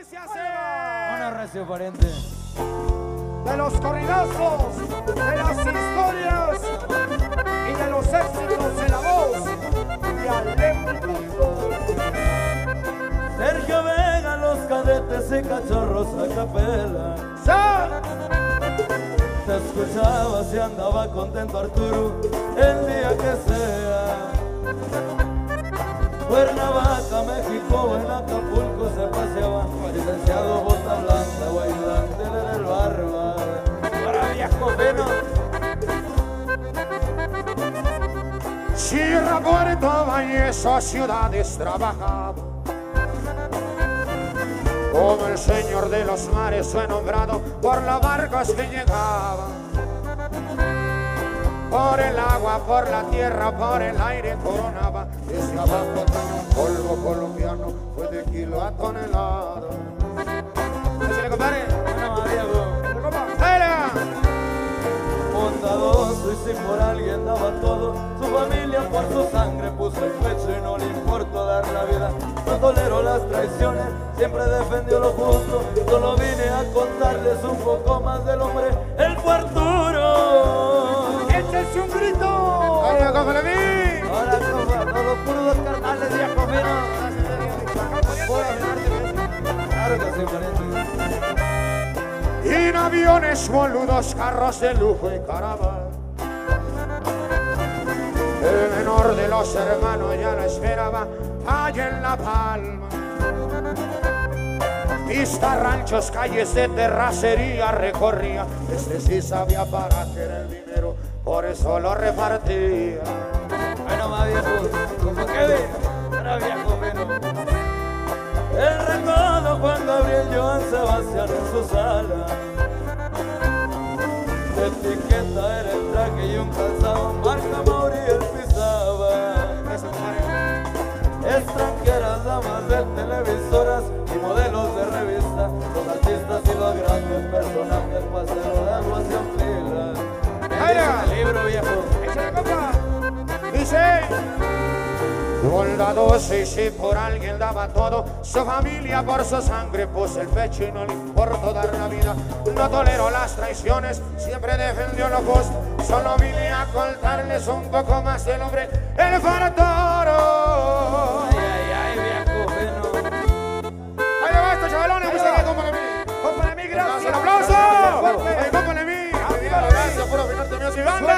dice así. Una recio pariente. De los corridazos, de las historias y de los éxitos de la voz de Alemito. Sergio Vega, los cadetes y cachorros a capela. ¡Sa! Te escuchaba si andaba contento Arturo el día que sea. Cuernavaca, México en Acapulco Sierra, Puerto Valleso, ciudades trabajaba. Como el señor de los mares fue nombrado por los barcos que llegaban. Por el agua, por la tierra, por el aire coronaba. Desde abajo tenía un polvo colombiano, fue de kilo a tonelada. Si por alguien daba todo, su familia por su sangre puso el pecho y no le importó dar la vida. No toleró las traiciones, siempre defendió lo justo. Solo vine a contarles un poco más del hombre, el Arturo. ¡Échese un grito! ¡Ahora, cógele vi! Ahora, todos los puros carnales. Claro que sí, pariente. Y en aviones boludos, carros de lujo y caravana. El menor de los hermanos ya la esperaba allá en La Palma. Pista, ranchos, calles de terracería recorría. Este sí sabía para qué era el dinero, por eso lo repartía. Bueno, más viejo, como que ve, era viejo fino. El recuerdo Juan Gabriel Joan Sebastián en su sala. De etiqueta era televisoras y modelos de revista, los artistas y los grandes personajes hacia filas. ¡Vaya! El libro viejo. Dice, bondadoso y si por alguien daba todo, su familia por su sangre puso el pecho y no le importó dar la vida. No toleró las traiciones, siempre defendió lo justo. Solo vine a contarles un poco más del hombre, el farto. aplauso! ¡Un aplauso!